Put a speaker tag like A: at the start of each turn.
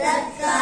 A: Let's go.